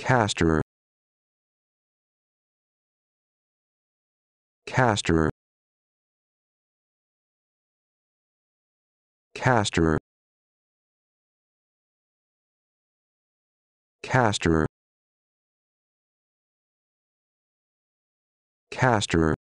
Castor. Castor. Castor. Castor. Castor.